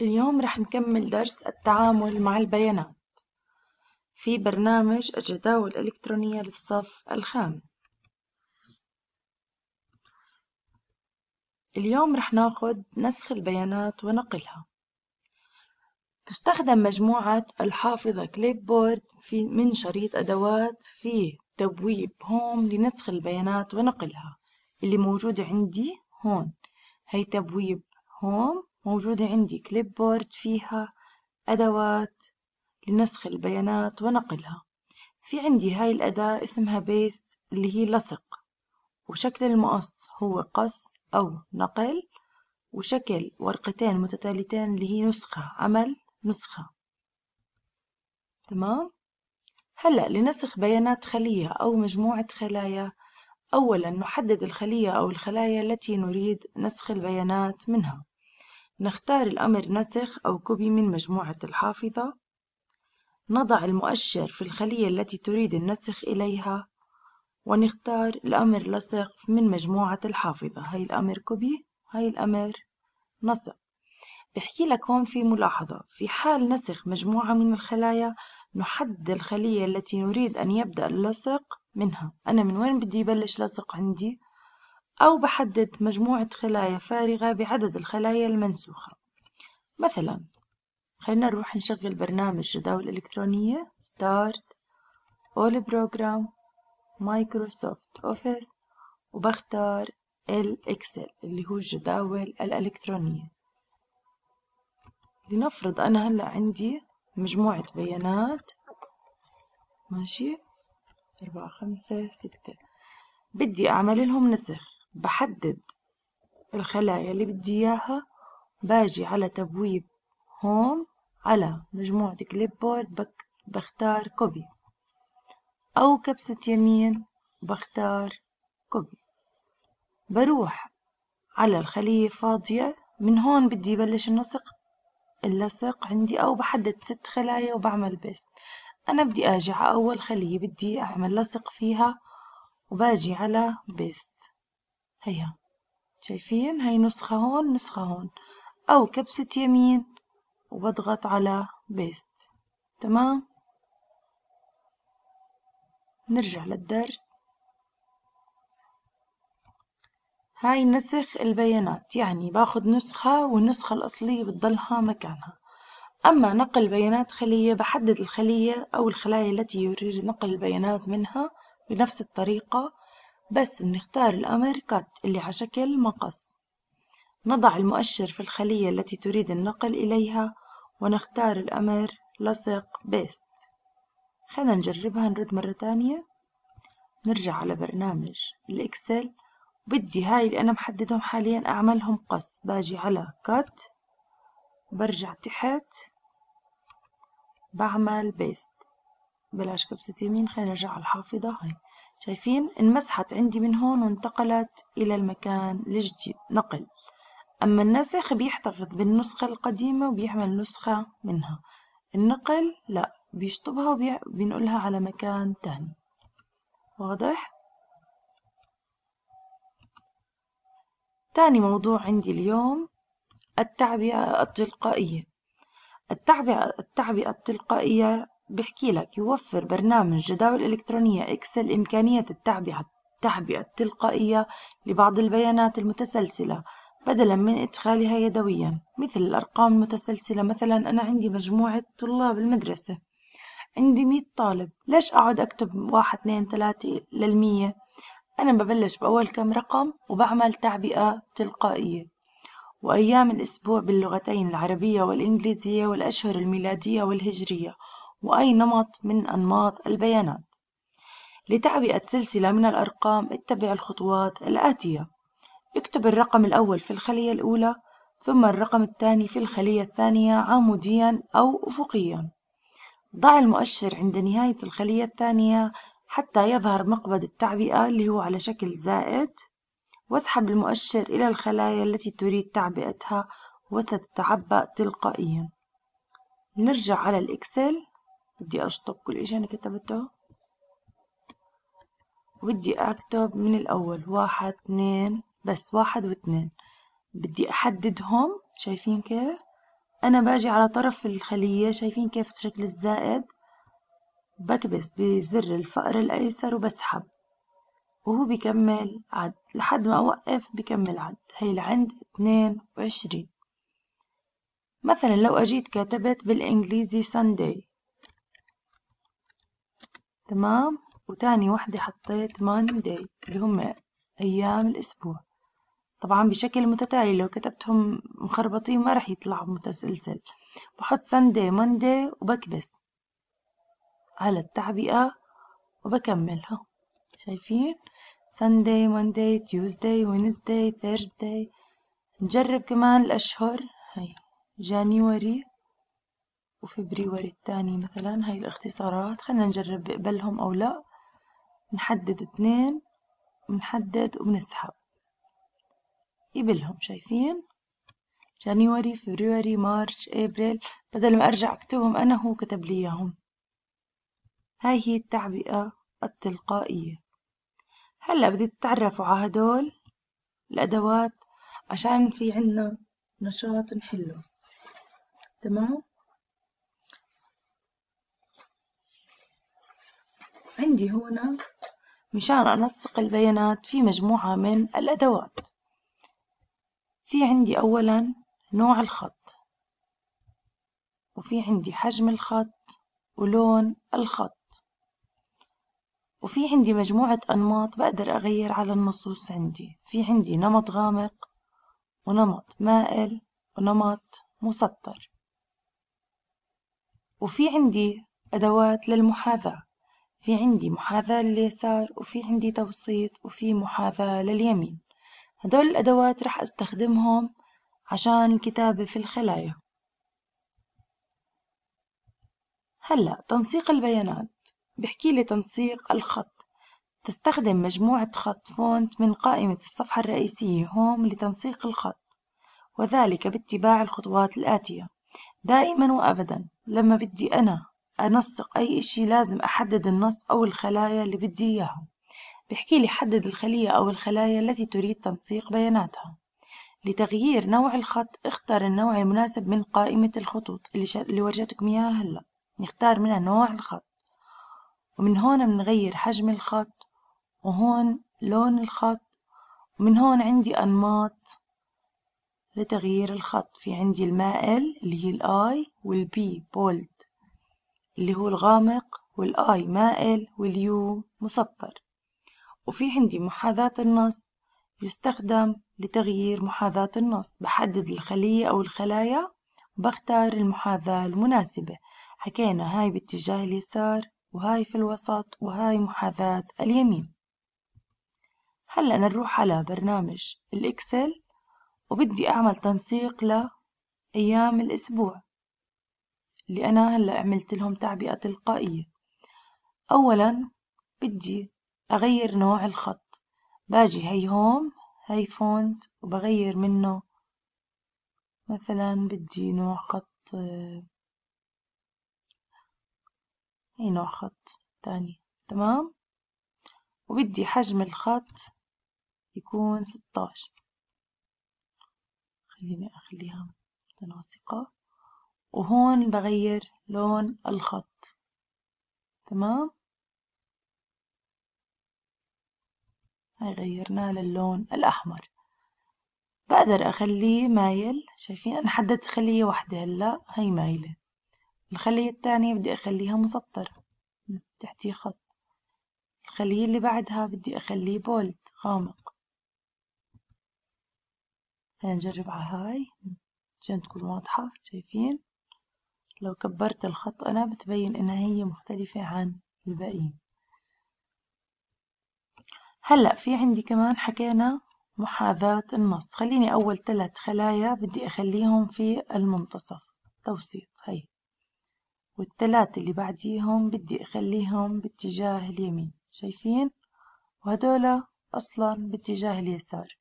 اليوم رح نكمل درس التعامل مع البيانات في برنامج الجداول الإلكترونية للصف الخامس. اليوم رح ناخد نسخ البيانات ونقلها. تستخدم مجموعة الحافظة كليب بورد في من شريط أدوات في تبويب هوم لنسخ البيانات ونقلها. اللي موجودة عندي هون. هي تبويب home. موجودة عندي clipboard فيها أدوات لنسخ البيانات ونقلها. في عندي هاي الأداة اسمها paste اللي هي لصق وشكل المقص هو قص أو نقل وشكل ورقتين متتاليتين اللي هي نسخة عمل نسخة. تمام؟ هلأ لنسخ بيانات خلية أو مجموعة خلايا أولا نحدد الخلية أو الخلايا التي نريد نسخ البيانات منها. نختار الأمر نسخ أو copy من مجموعة الحافظة. نضع المؤشر في الخلية التي تريد النسخ إليها ونختار الأمر لصق من مجموعة الحافظة. هاي الأمر copy هاي الأمر نسخ بحكي لك هون في ملاحظة. في حال نسخ مجموعة من الخلايا نحدد الخلية التي نريد أن يبدأ اللصق منها. أنا من وين بدي يبلش لصق عندي؟ أو بحدد مجموعة خلايا فارغة بعدد الخلايا المنسوخة. مثلا خلينا نروح نشغل برنامج جداول إلكترونية Start All Program Microsoft Office وبختار الإكسل اللي هو الجداول الإلكترونية. لنفرض أنا هلأ عندي مجموعة بيانات. ماشي. أربعة خمسة ستة. بدي أعمل لهم نسخ. بحدد الخلايا اللي بدي إياها باجي على تبويب home على مجموعة clipboard بختار copy أو كبسة يمين بختار copy بروح على الخلية فاضية من هون بدي بلش النسق اللصق عندي أو بحدد ست خلايا وبعمل paste أنا بدي أجي على أول خلية بدي أعمل لصق فيها وباجي على paste هيها شايفين؟ هاي نسخة هون نسخة هون. أو كبسة يمين وبضغط على paste تمام؟ نرجع للدرس. هاي نسخ البيانات يعني باخد نسخة والنسخة الأصلية بتضلها مكانها. أما نقل بيانات خلية بحدد الخلية أو الخلايا التي يريد نقل البيانات منها بنفس الطريقة. بس بنختار الأمر cut اللي على شكل مقص. نضع المؤشر في الخلية التي تريد النقل إليها ونختار الأمر لصق paste. خلينا نجربها نرد مرة تانية. نرجع على برنامج الإكسل. بدي هاي اللي أنا محددهم حاليا أعملهم قص. باجي على cut برجع تحت. بعمل بيست. بلاش كبسة يمين خلينا نرجع على الحافظة. هاي. شايفين؟ انمسحت عندي من هون وانتقلت إلى المكان الجديد نقل. أما النسخ بيحتفظ بالنسخة القديمة وبيعمل نسخة منها. النقل لا بيشطبها وبينقلها على مكان تاني. واضح؟ تاني موضوع عندي اليوم التعبئة التلقائية. التعبئة التعبئة التلقائية بحكي لك يوفر برنامج جداول إلكترونية إكسل إمكانية التعبئة التعبئة التلقائية لبعض البيانات المتسلسلة بدلا من إدخالها يدويا. مثل الأرقام المتسلسلة مثلا أنا عندي مجموعة طلاب المدرسة. عندي مية طالب. ليش أقعد أكتب واحد اثنين ثلاثة للمية؟ أنا ببلش بأول كم رقم وبعمل تعبئة تلقائية. وأيام الأسبوع باللغتين العربية والإنجليزية والأشهر الميلادية والهجرية. وأي نمط من أنماط البيانات. لتعبئة سلسلة من الأرقام اتبع الخطوات الآتية. اكتب الرقم الأول في الخلية الأولى ثم الرقم الثاني في الخلية الثانية عموديا أو أفقيا. ضع المؤشر عند نهاية الخلية الثانية حتى يظهر مقبض التعبئة اللي هو على شكل زائد. واسحب المؤشر إلى الخلايا التي تريد تعبئتها وستتعبأ تلقائيا. نرجع على الإكسل. بدي أشطب كل إشي أنا كتبته. وبدي أكتب من الأول. واحد اثنين بس واحد واثنين. بدي أحددهم. شايفين كيف؟ أنا باجي على طرف الخلية. شايفين كيف شكل الزائد؟ بكبس بزر الفأر الأيسر وبسحب. وهو بيكمل عد. لحد ما أوقف بكمل عد. هي لعند اثنين وعشرين. مثلا لو أجيت كتبت بالإنجليزي Sunday. تمام؟ وتاني وحدة حطيت Monday اللي هم أيام الأسبوع. طبعا بشكل متتالي لو كتبتهم مخربطين ما رح يطلع متسلسل. بحط Sunday Monday وبكبس. على التعبئة وبكملها شايفين؟ Sunday Monday Tuesday Wednesday Thursday. نجرب كمان الأشهر. هاي جانيوري وفبريوري الثاني مثلا هاي الاختصارات خلينا نجرب بقبلهم أو لا. نحدد اثنين ونحدد وبنسحب يبلهم شايفين؟ جانيوري فبراير مارش إبريل. بدل ما أرجع أكتبهم أنا هو كتب لي إياهم. هاي هي التعبئة التلقائية. هلأ بدي تتعرفوا على هدول الأدوات عشان في عنا نشاط نحله. تمام؟ عندي هنا مشان أنسق البيانات في مجموعة من الأدوات. في عندي أولا نوع الخط وفي عندي حجم الخط ولون الخط وفي عندي مجموعة أنماط بقدر أغير على النصوص عندي. في عندي نمط غامق ونمط مائل ونمط مسطر وفي عندي أدوات للمحاذاة. في عندي محاذاة لليسار وفي عندي توسيط وفي محاذاة لليمين. هدول الأدوات رح أستخدمهم عشان الكتابة في الخلايا. هلأ تنسيق البيانات. بحكي لي تنسيق الخط. تستخدم مجموعة خط فونت من قائمة الصفحة الرئيسية. هوم لتنسيق الخط. وذلك باتباع الخطوات الآتية. دائما وأبدا لما بدي أنا أنسق أي إشي لازم أحدد النص أو الخلايا اللي بدي إياها. بيحكي لي حدد الخلية أو الخلايا التي تريد تنسيق بياناتها. لتغيير نوع الخط اختر النوع المناسب من قائمة الخطوط اللي, ش... اللي ورجتكم إياها هلأ. نختار منها نوع الخط. ومن هون بنغير حجم الخط وهون لون الخط ومن هون عندي أنماط لتغيير الخط. في عندي المائل اللي هي ال I وال B bold اللي هو الغامق وال I مائل وال U مسطر. وفي عندي محاذاة النص يستخدم لتغيير محاذاة النص. بحدد الخلية أو الخلايا وبختار المحاذاة المناسبة. حكينا هاي باتجاه اليسار وهاي في الوسط وهاي محاذاة اليمين. هلأ نروح على برنامج الإكسل. وبدي أعمل تنسيق لأيام الأسبوع. اللي أنا هلأ عملت لهم تعبئة تلقائية. أولا بدي أغير نوع الخط. باجي هي home هي font وبغير منه مثلا بدي نوع خط أي نوع خط تاني. تمام؟ وبدي حجم الخط يكون ستاش خليني أخليها متناسقة. وهون بغير لون الخط. تمام؟ هاي غيرناه للون الأحمر. بقدر أخليه مايل. شايفين؟ أنا حددت خلية واحدة هلأ هي مايلة. الخلية الثانية بدي أخليها مسطر. تحتيه خط. الخلية اللي بعدها بدي أخليه بولد غامق. هلا نجرب على هاي. عشان تكون واضحة. شايفين؟ لو كبرت الخط أنا بتبين إنها هي مختلفة عن الباقيين هلأ في عندي كمان حكينا محاذاة النص. خليني أول ثلاث خلايا بدي أخليهم في المنتصف. توسيط هي. والثلاث اللي بعديهم بدي أخليهم باتجاه اليمين. شايفين؟ وهدول أصلا باتجاه اليسار.